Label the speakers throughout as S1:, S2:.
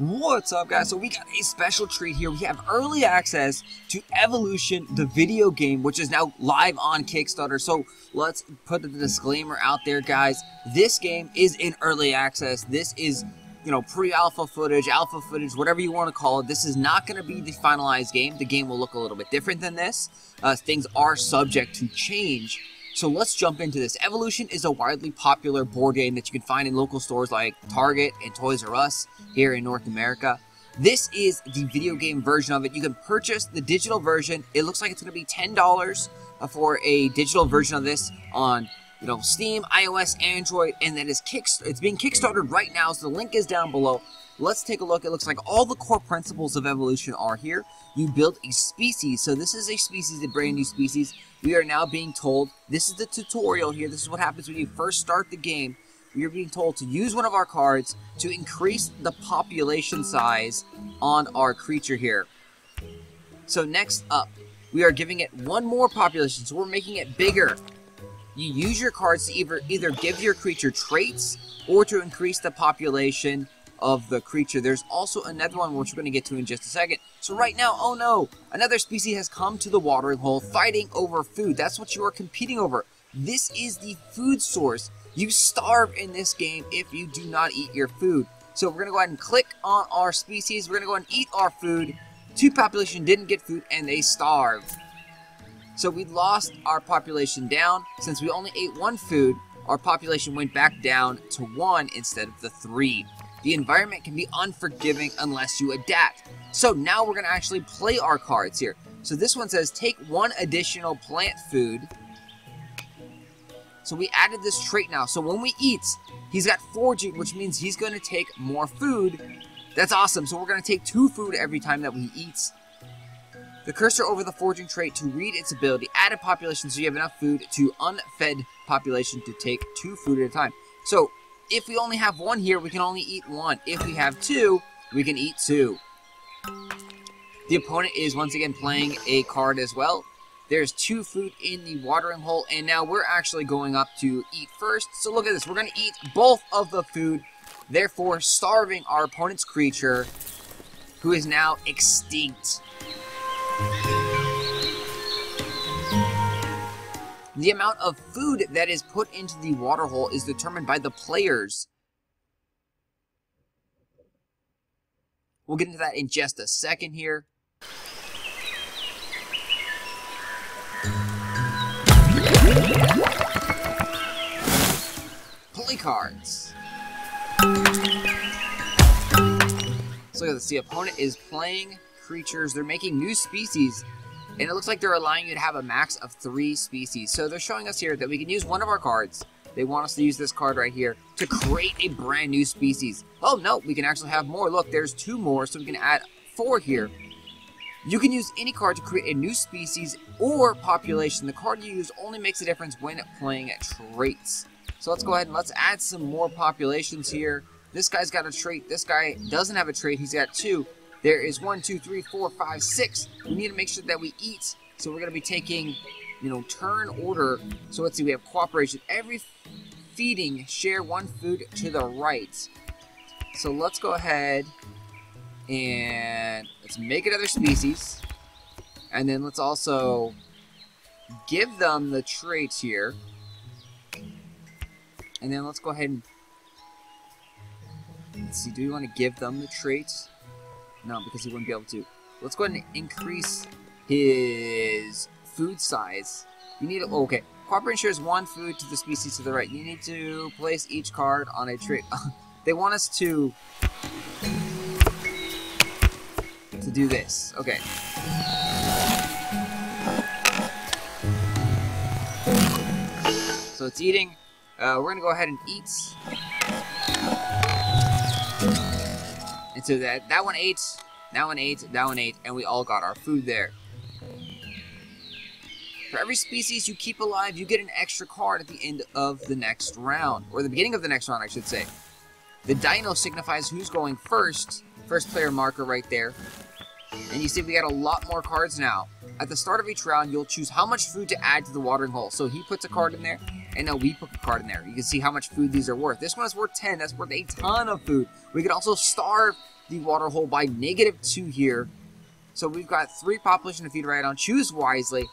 S1: What's up guys? So we got a special treat here. We have early access to Evolution, the video game, which is now live on Kickstarter. So let's put the disclaimer out there guys. This game is in early access. This is, you know, pre-alpha footage, alpha footage, whatever you want to call it. This is not going to be the finalized game. The game will look a little bit different than this. Uh, things are subject to change. So let's jump into this. Evolution is a widely popular board game that you can find in local stores like Target and Toys R Us here in North America. This is the video game version of it. You can purchase the digital version. It looks like it's going to be $10 for a digital version of this on you know Steam, iOS, Android, and that is kick it's being kickstarted right now, so the link is down below. Let's take a look. It looks like all the core principles of evolution are here. You build a species. So this is a species, a brand new species. We are now being told, this is the tutorial here. This is what happens when you first start the game. Are being told to use one of our cards to increase the population size on our creature here. So next up, we are giving it one more population. So we're making it bigger. You use your cards to either, either give your creature traits or to increase the population of the creature. There's also another one which we're going to get to in just a second. So right now, oh no, another species has come to the watering hole fighting over food. That's what you are competing over. This is the food source. You starve in this game if you do not eat your food. So we're going to go ahead and click on our species. We're going to go and eat our food. Two population didn't get food and they starved. So we lost our population down. Since we only ate one food, our population went back down to one instead of the three the environment can be unforgiving unless you adapt. So now we're going to actually play our cards here. So this one says take one additional plant food. So we added this trait now. So when we eat, he's got foraging, which means he's going to take more food. That's awesome. So we're going to take two food every time that we eat. The cursor over the foraging trait to read its ability. Add a population so you have enough food to unfed population to take two food at a time. So if we only have one here, we can only eat one. If we have two, we can eat two. The opponent is once again playing a card as well. There's two food in the watering hole, and now we're actually going up to eat first. So look at this. We're going to eat both of the food, therefore starving our opponent's creature, who is now extinct. The amount of food that is put into the water hole is determined by the players. We'll get into that in just a second here. Play cards. So. The opponent is playing creatures. They're making new species and it looks like they're allowing you to have a max of three species. So they're showing us here that we can use one of our cards. They want us to use this card right here to create a brand new species. Oh, no, we can actually have more. Look, there's two more, so we can add four here. You can use any card to create a new species or population. The card you use only makes a difference when playing at traits. So let's go ahead and let's add some more populations here. This guy's got a trait. This guy doesn't have a trait. He's got two. There is one, two, three, four, five, six. We need to make sure that we eat. So we're going to be taking, you know, turn order. So let's see, we have cooperation. Every feeding, share one food to the right. So let's go ahead and let's make another species. And then let's also give them the traits here. And then let's go ahead and let's see, do we want to give them the traits? No, because he wouldn't be able to. Let's go ahead and increase his food size. You need, oh, okay. Cooperate ensures one food to the species to the right. You need to place each card on a trait. they want us to to do this. Okay. So it's eating. Uh, we're gonna go ahead and eat. And so that, that one ate, that one ate, that one ate, and we all got our food there. For every species you keep alive, you get an extra card at the end of the next round. Or the beginning of the next round, I should say. The dino signifies who's going first. First player marker right there. And you see we got a lot more cards now. At the start of each round, you'll choose how much food to add to the watering hole. So he puts a card in there, and now we put a card in there. You can see how much food these are worth. This one is worth 10. That's worth a ton of food. We can also starve the water hole by negative 2 here. So we've got 3 population to feed right on. Choose wisely.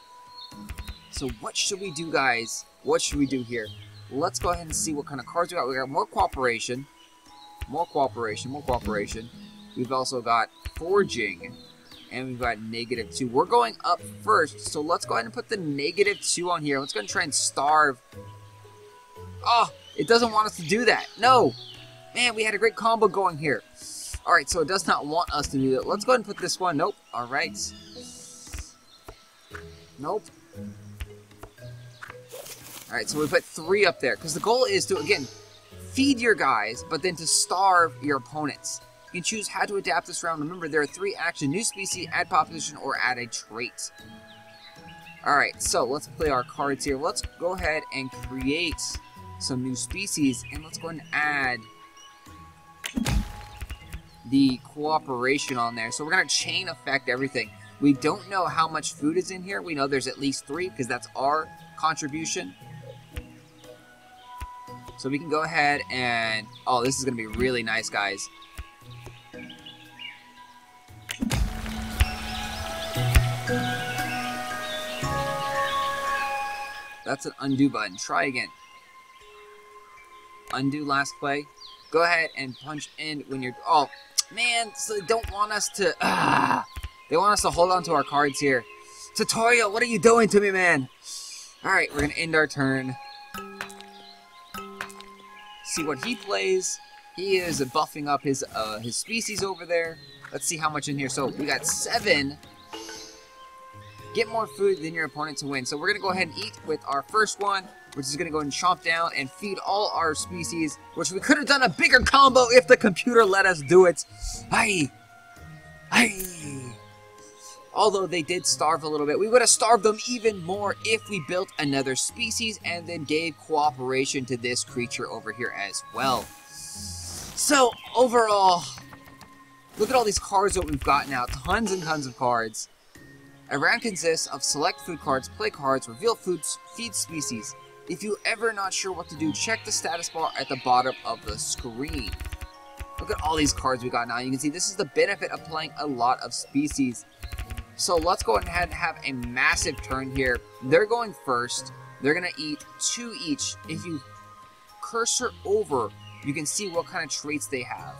S1: So what should we do, guys? What should we do here? Let's go ahead and see what kind of cards we got. We got more cooperation. More cooperation. More cooperation. We've also got forging. And we've got negative 2. We're going up first. So let's go ahead and put the negative 2 on here. Let's go ahead and try and starve. Oh, it doesn't want us to do that. No. Man, we had a great combo going here. Alright, so it does not want us to do that. Let's go ahead and put this one. Nope. Alright. Nope. Alright, so we put three up there. Because the goal is to, again, feed your guys, but then to starve your opponents. You can choose how to adapt this round. Remember, there are three actions. New species, add population, or add a trait. Alright, so let's play our cards here. Let's go ahead and create some new species, and let's go and add the cooperation on there. So we're going to chain effect everything. We don't know how much food is in here. We know there's at least three, because that's our contribution. So we can go ahead and... Oh, this is going to be really nice, guys. That's an undo button. Try again. Undo last play. Go ahead and punch in when you're... Oh, man. So they don't want us to... Ah, they want us to hold on to our cards here. Tutorial, what are you doing to me, man? Alright, we're going to end our turn see what he plays. He is buffing up his uh, his species over there. Let's see how much in here. So we got seven. Get more food than your opponent to win. So we're going to go ahead and eat with our first one, which is going to go and chomp down and feed all our species, which we could have done a bigger combo if the computer let us do it. Aye. Aye although they did starve a little bit. We would have starved them even more if we built another species and then gave cooperation to this creature over here as well. So, overall, look at all these cards that we've got now. Tons and tons of cards. A round consists of select food cards, play cards, reveal foods, feed species. If you're ever not sure what to do, check the status bar at the bottom of the screen. Look at all these cards we got now. You can see this is the benefit of playing a lot of species. So let's go ahead and have a massive turn here. They're going first. They're going to eat two each. If you cursor over, you can see what kind of traits they have.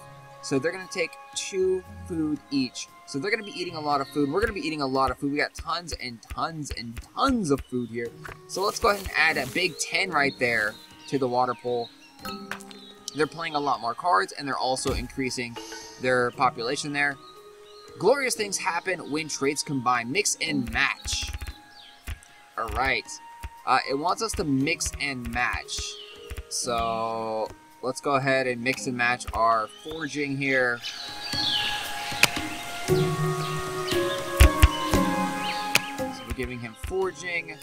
S1: So they're going to take two food each. So they're going to be eating a lot of food. We're going to be eating a lot of food. We got tons and tons and tons of food here. So let's go ahead and add a big 10 right there to the water pool. They're playing a lot more cards, and they're also increasing their population there. Glorious things happen when traits combine. Mix and match. Alright. Uh, it wants us to mix and match. So, let's go ahead and mix and match our forging here. So we're giving him forging.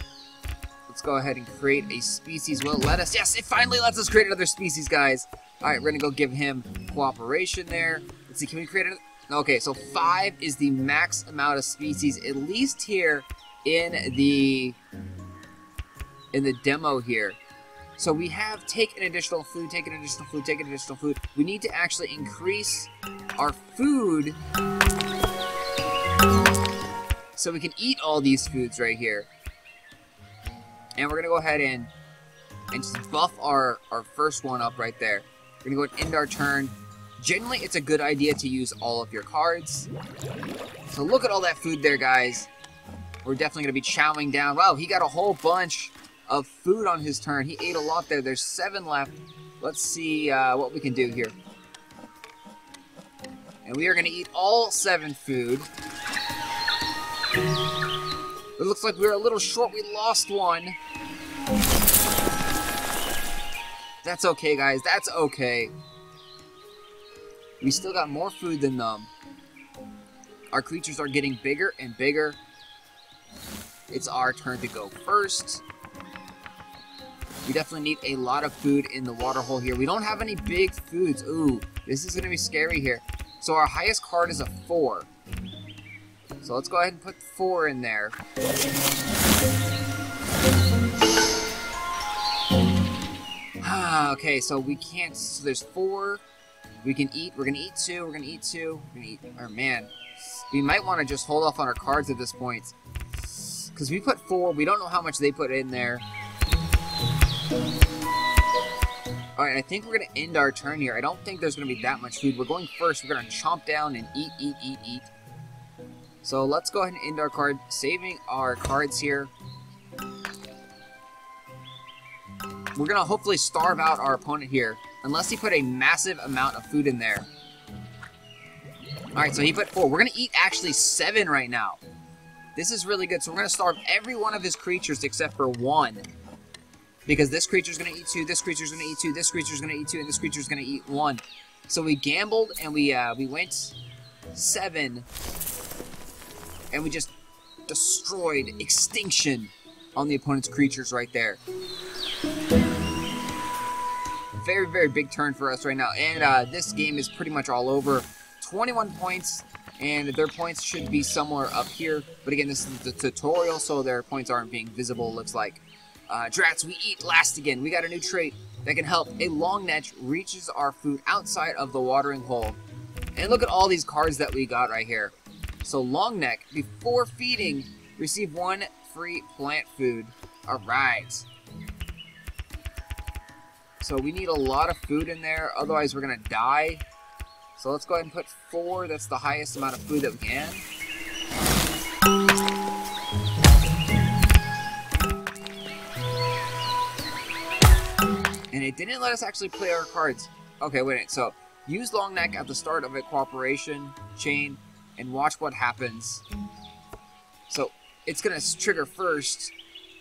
S1: Let's go ahead and create a species. Will let us? Yes, it finally lets us create another species, guys. All right, we're gonna go give him cooperation there. Let's see, can we create another? Okay, so five is the max amount of species, at least here in the in the demo here. So we have take an additional food, take an additional food, take an additional food. We need to actually increase our food so we can eat all these foods right here. And we're gonna go ahead and and just buff our, our first one up right there. We're gonna go and end our turn. Generally, it's a good idea to use all of your cards. So look at all that food there, guys. We're definitely going to be chowing down. Wow, he got a whole bunch of food on his turn. He ate a lot there. There's seven left. Let's see uh, what we can do here. And we are going to eat all seven food. It looks like we are a little short. We lost one. That's okay, guys. That's okay. We still got more food than them. Our creatures are getting bigger and bigger. It's our turn to go first. We definitely need a lot of food in the water hole here. We don't have any big foods. Ooh, this is going to be scary here. So our highest card is a 4. So let's go ahead and put 4 in there. Ah, okay, so we can't... So there's 4... We can eat. We're gonna eat two. We're gonna eat two. We're gonna eat. Or man, we might want to just hold off on our cards at this point, because we put four. We don't know how much they put in there. Alright, I think we're going to end our turn here. I don't think there's going to be that much food. We're going first. We're going to chomp down and eat, eat, eat, eat. So let's go ahead and end our card, saving our cards here. We're going to hopefully starve out our opponent here, unless he put a massive amount of food in there. Alright, so he put four. We're going to eat actually seven right now. This is really good. So we're going to starve every one of his creatures except for one. Because this creature's going to eat two, this creature's going to eat two, this creature's going to eat two, and this creature's going to eat one. So we gambled, and we, uh, we went seven. And we just destroyed extinction on the opponent's creatures right there. Very, very big turn for us right now. And uh, this game is pretty much all over. 21 points, and their points should be somewhere up here. But again, this is the tutorial, so their points aren't being visible, looks like. Uh, Drats, we eat last again. We got a new trait that can help. A long neck reaches our food outside of the watering hole. And look at all these cards that we got right here. So long neck, before feeding, receive one free plant food. Alright. So we need a lot of food in there, otherwise we're to die. So let's go ahead and put four. That's the highest amount of food that we can. It didn't let us actually play our cards. Okay, wait So, use long neck at the start of a cooperation chain and watch what happens. So, it's going to trigger first.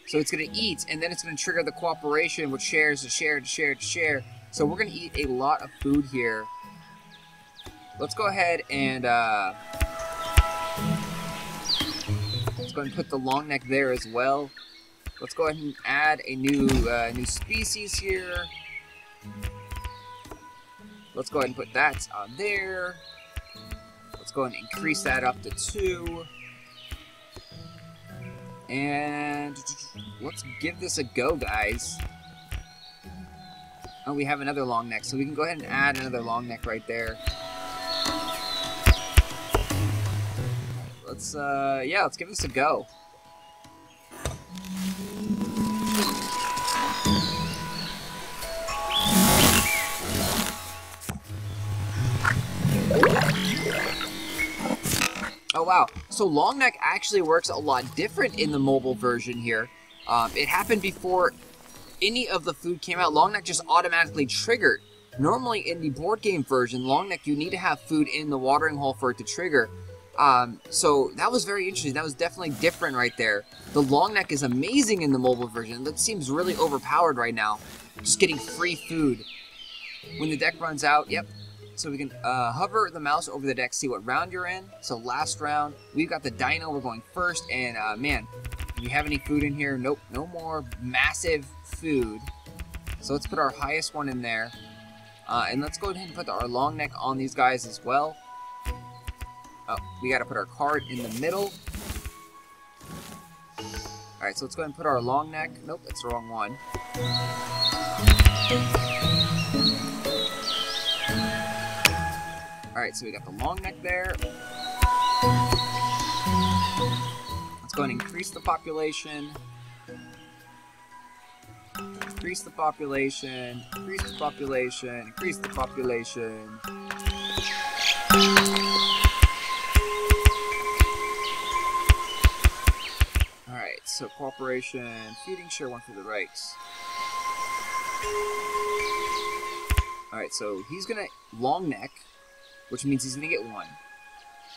S1: So, it's going to eat, and then it's going to trigger the cooperation, which shares to share to share to share. So, we're going to eat a lot of food here. Let's go ahead and uh, let's go and put the long neck there as well. Let's go ahead and add a new uh, new species here. Let's go ahead and put that on there. Let's go ahead and increase that up to two. And let's give this a go, guys. Oh, we have another long neck, so we can go ahead and add another long neck right there. Let's, uh, yeah, let's give this a go. Wow, so long neck actually works a lot different in the mobile version here. Um, it happened before any of the food came out. Long neck just automatically triggered. Normally in the board game version, long neck you need to have food in the watering hole for it to trigger. Um, so that was very interesting. That was definitely different right there. The long neck is amazing in the mobile version. That seems really overpowered right now. Just getting free food. When the deck runs out, yep. So we can uh, hover the mouse over the deck, see what round you're in. So last round, we've got the dino. We're going first. And uh, man, do you have any food in here? Nope, no more massive food. So let's put our highest one in there. Uh, and let's go ahead and put our long neck on these guys as well. Oh, we gotta put our card in the middle. Alright, so let's go ahead and put our long neck. Nope, that's the wrong one. Alright, so we got the long neck there. Let's go and increase the population. Increase the population, increase the population, increase the population. Alright, so cooperation, feeding, share one for the right. Alright, so he's gonna long neck, which means he's gonna get one.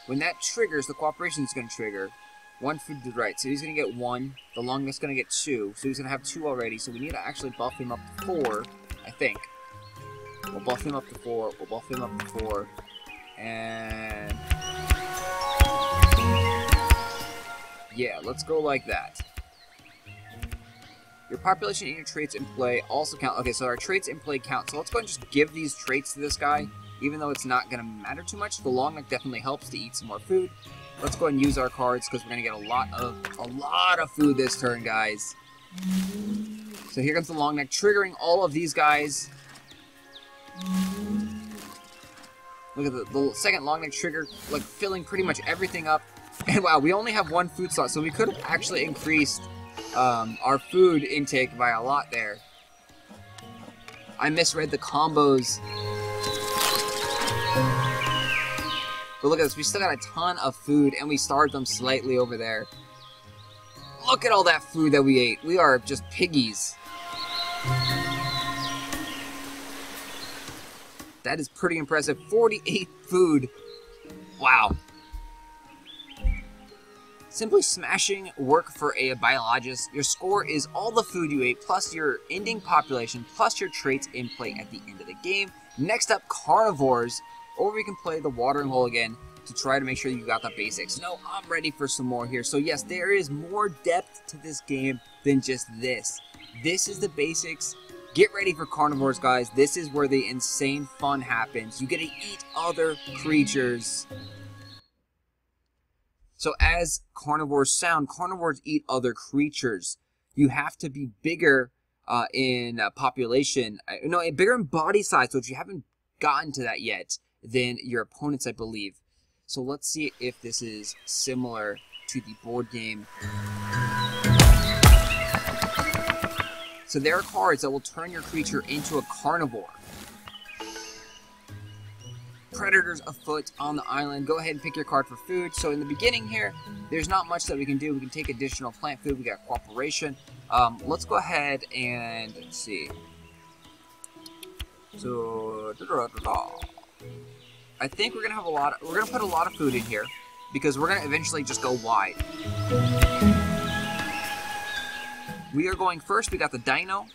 S1: When that triggers, the cooperation is gonna trigger. One food to the right, so he's gonna get one. The long neck's gonna get two, so he's gonna have two already, so we need to actually buff him up to four, I think. We'll buff him up to four, we'll buff him up to four. And Yeah, let's go like that. Your population and your traits in play also count. Okay, so our traits in play count. So let's go and just give these traits to this guy, even though it's not going to matter too much. The long neck definitely helps to eat some more food. Let's go ahead and use our cards because we're going to get a lot of a lot of food this turn, guys. So here comes the long neck, triggering all of these guys. Look at the, the second long neck trigger, like filling pretty much everything up. And wow, we only have one food slot, so we could have actually increased um, our food intake by a lot there. I misread the combos. But look at this, we still got a ton of food, and we starved them slightly over there. Look at all that food that we ate. We are just piggies. That is pretty impressive. 48 food. Wow. Simply smashing work for a biologist. Your score is all the food you ate, plus your ending population, plus your traits in play at the end of the game. Next up, carnivores. Or we can play the watering hole again to try to make sure you got the basics. No, I'm ready for some more here. So yes, there is more depth to this game than just this. This is the basics. Get ready for carnivores, guys. This is where the insane fun happens. You get to eat other creatures. So as carnivores sound, carnivores eat other creatures. You have to be bigger uh, in uh, population, uh, no, bigger in body size, which you haven't gotten to that yet, than your opponents, I believe. So let's see if this is similar to the board game. So there are cards that will turn your creature into a carnivore. Predators afoot on the island. Go ahead and pick your card for food. So in the beginning here, there's not much that we can do. We can take additional plant food. We got cooperation. Um, let's go ahead and see. So, da -da -da I think we're gonna have a lot. Of, we're gonna put a lot of food in here because we're gonna eventually just go wide. We are going first. We got the dino,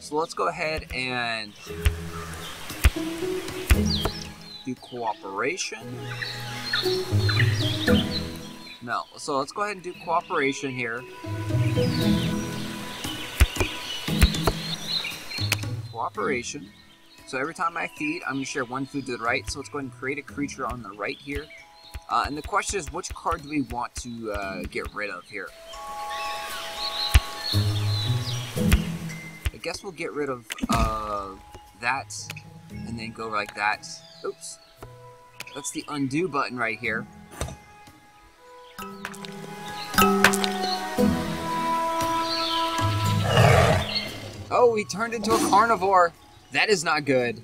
S1: so let's go ahead and do cooperation. No, so let's go ahead and do cooperation here. Cooperation. So every time I feed, I'm going to share one food to the right. So let's go ahead and create a creature on the right here. Uh, and the question is, which card do we want to uh, get rid of here? I guess we'll get rid of uh, that, and then go like that. Oops. That's the undo button right here. Oh, he turned into a carnivore. That is not good.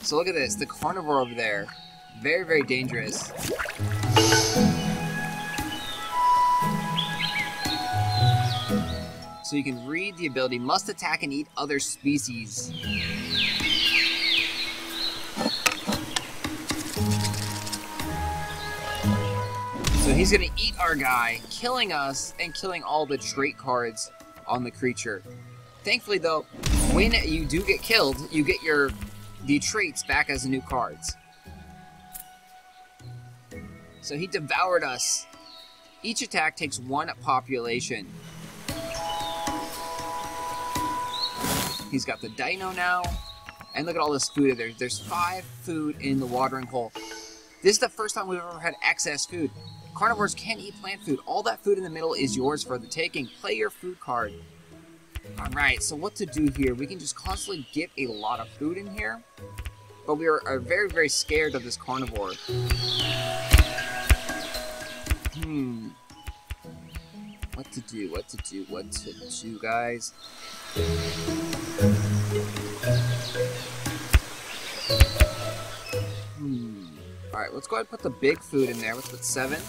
S1: So look at this, the carnivore over there. Very, very dangerous. So you can read the ability, must attack and eat other species. So he's gonna eat our guy, killing us, and killing all the trait cards on the creature. Thankfully, though, when you do get killed, you get your the traits back as new cards. So he devoured us. Each attack takes one population. He's got the dino now. And look at all this food there. There's five food in the watering hole. This is the first time we've ever had excess food. Carnivores can't eat plant food. All that food in the middle is yours for the taking. Play your food card. Alright, so what to do here? We can just constantly get a lot of food in here, but we are, are very, very scared of this carnivore. Hmm. What to do, what to do, what to do, guys? Hmm. Alright, let's go ahead and put the big food in there. Let's put seven.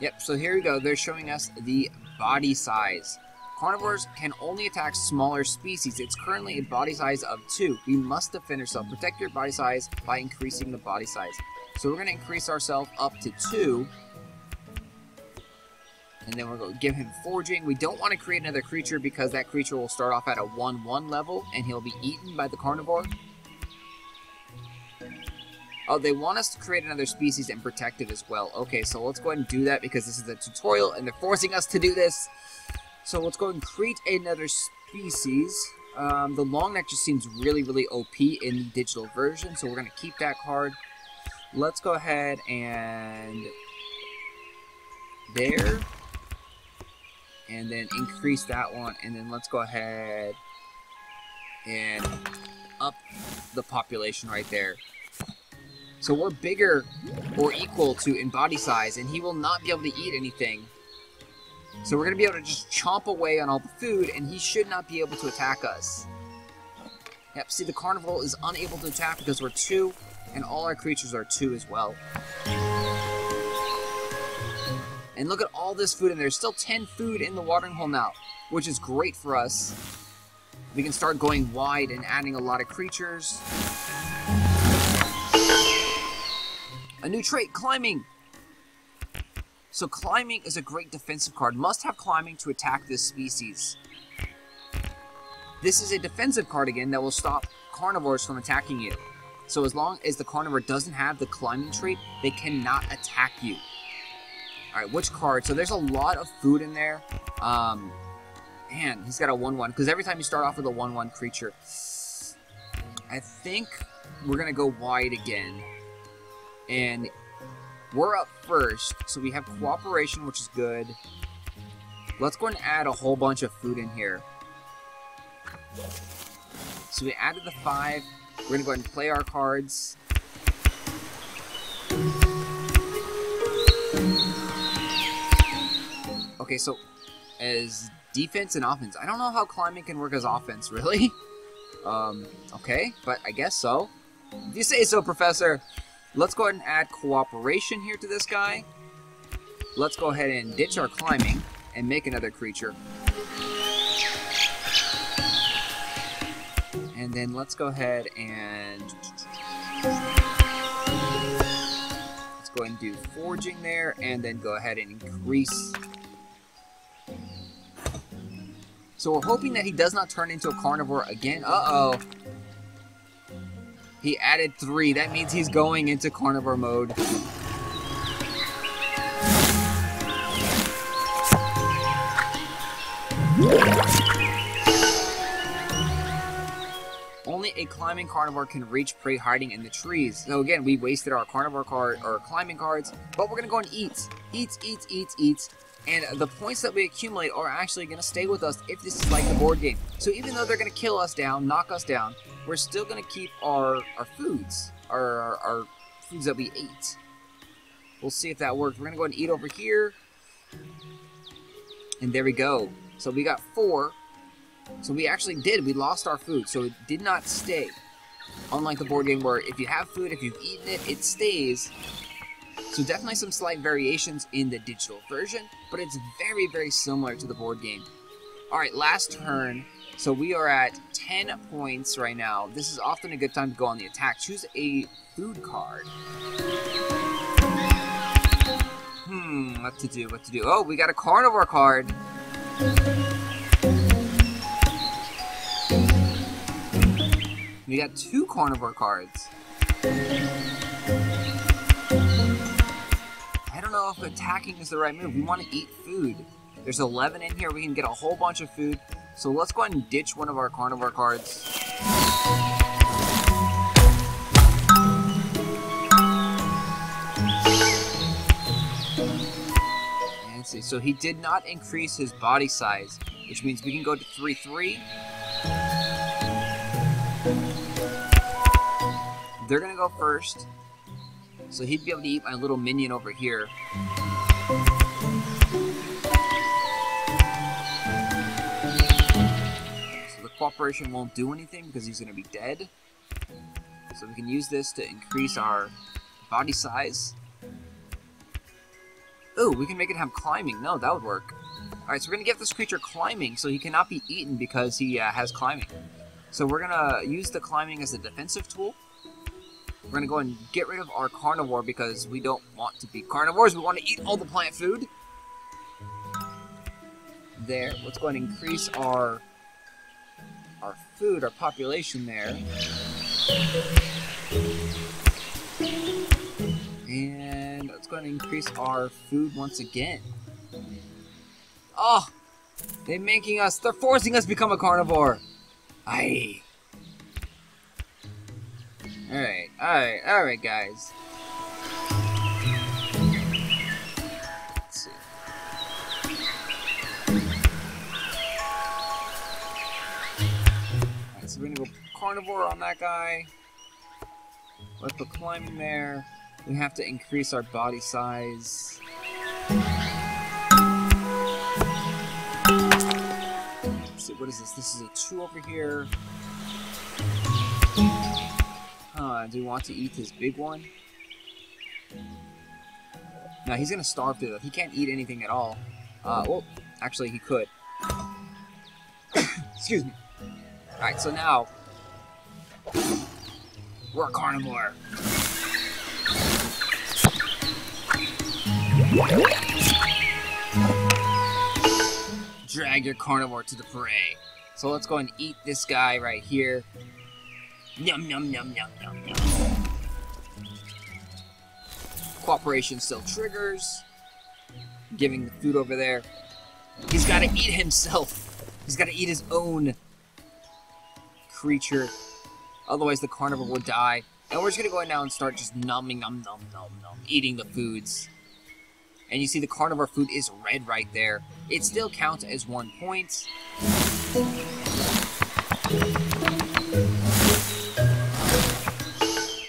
S1: Yep, so here we go. They're showing us the body size. Carnivores can only attack smaller species. It's currently a body size of 2. We must defend ourselves. Protect your body size by increasing the body size. So we're going to increase ourselves up to 2. And then we're going to give him foraging. We don't want to create another creature because that creature will start off at a 1-1 level and he'll be eaten by the carnivore. Oh, they want us to create another species and protect it as well. Okay, so let's go ahead and do that because this is a tutorial and they're forcing us to do this. So let's go and create another species. Um, the long neck just seems really, really OP in the digital version, so we're going to keep that card. Let's go ahead and there. And then increase that one, and then let's go ahead and up the population right there. So we're bigger or equal to in body size, and he will not be able to eat anything. So we're going to be able to just chomp away on all the food, and he should not be able to attack us. Yep, see, the carnivore is unable to attack because we're two, and all our creatures are two as well. And look at all this food, and there's still 10 food in the watering hole now, which is great for us. We can start going wide and adding a lot of creatures. A new trait, climbing. So climbing is a great defensive card. Must have climbing to attack this species. This is a defensive card again that will stop carnivores from attacking you. So as long as the carnivore doesn't have the climbing trait, they cannot attack you. Alright, which card? So there's a lot of food in there. Um, man, he's got a 1-1. Because every time you start off with a 1-1 creature, I think we're going to go wide again. And we're up first, so we have cooperation, which is good. Let's go and add a whole bunch of food in here. So we added the five. We're gonna go ahead and play our cards. Okay, so as defense and offense, I don't know how climbing can work as offense, really. Um, okay, but I guess so. You say so, Professor. Let's go ahead and add cooperation here to this guy. Let's go ahead and ditch our climbing and make another creature. And then let's go ahead and... Let's go ahead and do forging there and then go ahead and increase... So we're hoping that he does not turn into a carnivore again. Uh-oh. He added three. That means he's going into carnivore mode. Only a climbing carnivore can reach prey hiding in the trees. So again, we wasted our carnivore card or climbing cards, but we're gonna go and eat. Eats, eats, eats, eats. And the points that we accumulate are actually to stay with us if this is like the board game. So even though they're to kill us down, knock us down, we're still going to keep our, our foods, our, our, our foods that we ate. We'll see if that works. We're going to go and eat over here. And there we go. So we got four. So we actually did. We lost our food. So it did not stay. Unlike the board game where if you have food, if you've eaten it, it stays. So definitely some slight variations in the digital version, but it's very, very similar to the board game. Alright, last turn. So we are at 10 points right now. This is often a good time to go on the attack. Choose a food card. Hmm, what to do, what to do. Oh, we got a carnivore card. We got two carnivore cards. I don't know if attacking is the right move. We want to eat food. There's 11 in here. We can get a whole bunch of food. So let's go ahead and ditch one of our carnivore cards. And see. So he did not increase his body size, which means we can go to 3-3. They're to go first. So he'd be able to eat my little minion over here. Cooperation won't do anything because he's going to be dead. So we can use this to increase our body size. Oh, we can make it have climbing. No, that would work. Alright, so we're going to give this creature climbing so he cannot be eaten because he uh, has climbing. So we're going to use the climbing as a defensive tool. We're gonna go and get rid of our carnivore because we don't want to be carnivores. We want to eat all the plant food. There. Let's go and increase our our food, our population there. And let's go and increase our food once again. Oh! They're making us, they're forcing us to become a carnivore. Aye. Alright, alright, alright, guys. Carnivore on that guy. Let's put climbing there. We have to increase our body size. See, what is this? This is a two over here. Huh, do we want to eat this big one? No, he's gonna starve to death. He can't eat anything at all. Uh, well, actually, he could. Excuse me. Alright, so now... We're carnivore. Drag your carnivore to the prey. So let's go and eat this guy right here. Yum, yum, yum, yum, yum, yum. Cooperation still triggers. Giving the food over there. He's got to eat himself. He's got to eat his own creature. Otherwise, the carnivore would die. And we're just going to go in now and start just numbing, num, num, num, num, eating the foods. And you see the carnivore food is red right there. It still counts as one point.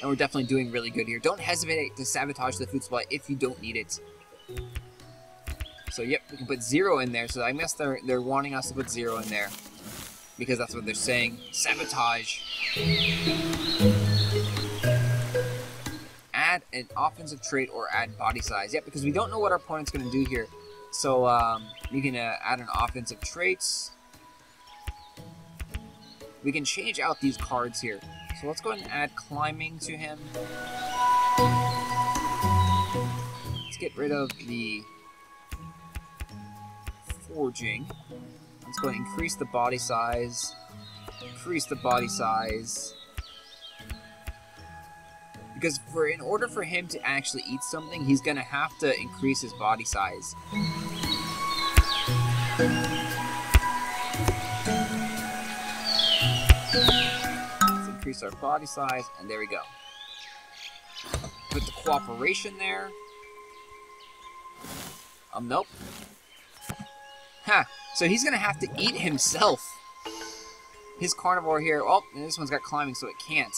S1: And we're definitely doing really good here. Don't hesitate to sabotage the food supply if you don't need it. So yep, we can put zero in there. So I guess they're they're wanting us to put zero in there. Because that's what they're saying. Sabotage. Add an offensive trait or add body size. Yep, because we don't know what our opponent's going to do here. So um, we can uh, add an offensive traits. We can change out these cards here. So let's go ahead and add climbing to him. Let's get rid of the forging. Let's go increase the body size. Increase the body size. Because for in order for him to actually eat something, he's gonna have to increase his body size. Let's increase our body size, and there we go. Put the cooperation there. Um, nope. Ha! So he's gonna have to eat himself. His carnivore here. Oh, this one's got climbing, so it can't.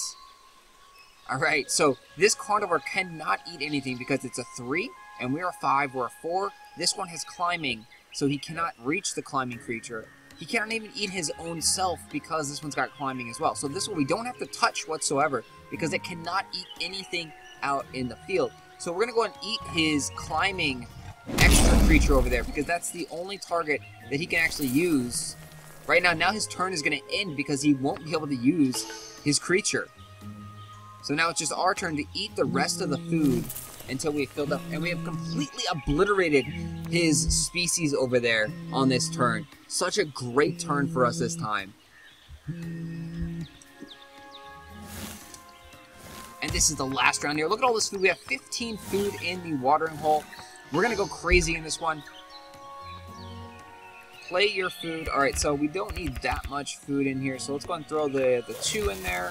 S1: Alright, so this carnivore cannot eat anything because it's a 3, and we're a 5, we're a 4. This one has climbing, so he cannot reach the climbing creature. He cannot even eat his own self because this one's got climbing as well. So this one we don't have to touch whatsoever because it cannot eat anything out in the field. So we're going to go and eat his climbing extra creature over there because that's the only target that he can actually use. Right now, now his turn is going to end because he won't be able to use his creature. So now it's just our turn to eat the rest of the food until we filled up. And we have completely obliterated his species over there on this turn. Such a great turn for us this time. And this is the last round here. Look at all this food. We have 15 food in the watering hole. We're going to go crazy in this one. Play your food. Alright, so we don't need that much food in here. So let's go and throw the, the two in there.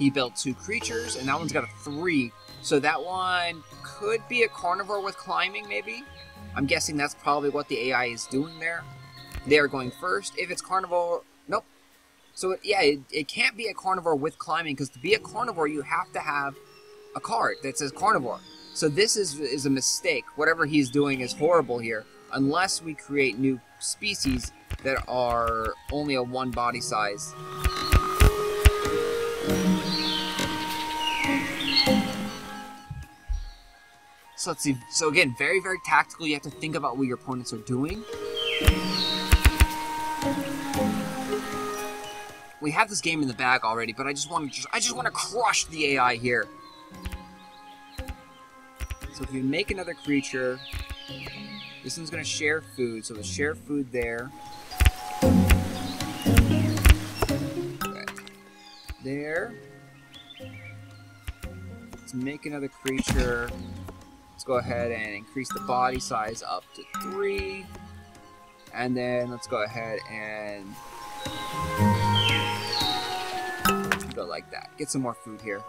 S1: He built two creatures, and that one's got a three. So that one could be a carnivore with climbing, maybe? I'm guessing that's probably what the AI is doing there. They are going first. If it's carnivore. So yeah, it, it can't be a carnivore with climbing, because to be a carnivore, you have to have a card that says carnivore. So this is, is a mistake. Whatever he's doing is horrible here, unless we create new species that are only a one body size. So let's see. So again, very, very tactical. You have to think about what your opponents are doing. We have this game in the bag already, but I just want to just I just want to crush the AI here. So if you make another creature, this one's gonna share food, so we'll share food there. Okay. There. Let's make another creature. Let's go ahead and increase the body size up to three. And then let's go ahead and like that. Get some more food here.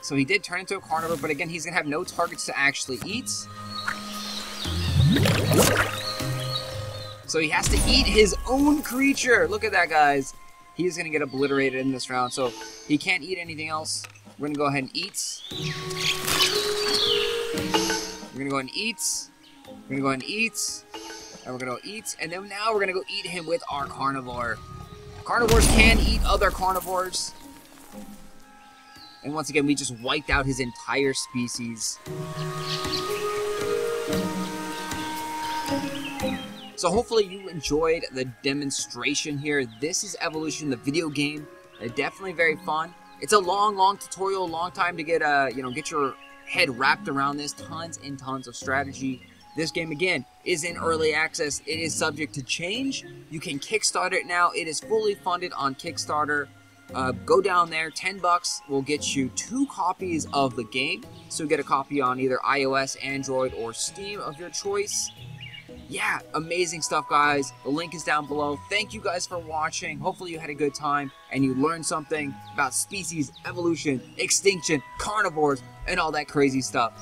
S1: So he did turn into a carnivore, but again, he's going to have no targets to actually eat. So he has to eat his own creature. Look at that, guys. He's going to get obliterated in this round, so he can't eat anything else. We're going to go ahead and eat. We're going to go ahead and eat. We're going to go ahead and eat. And we're going to eat. And then now we're to go eat him with our carnivore. Carnivores can eat other carnivores. And once again, we just wiped out his entire species. So hopefully you enjoyed the demonstration here. This is Evolution, the video game. Definitely very fun. It's a long, long tutorial, a long time to get uh, you know, get your head wrapped around this. Tons and tons of strategy. This game, again, is in early access. It is subject to change. You can Kickstart it now. It is fully funded on Kickstarter. Uh, go down there, 10 bucks will get you two copies of the game. So get a copy on either iOS, Android, or Steam of your choice yeah, amazing stuff, guys. The link is down below. Thank you guys for watching. Hopefully you had a good time and you learned something about species, evolution, extinction, carnivores, and all that crazy stuff.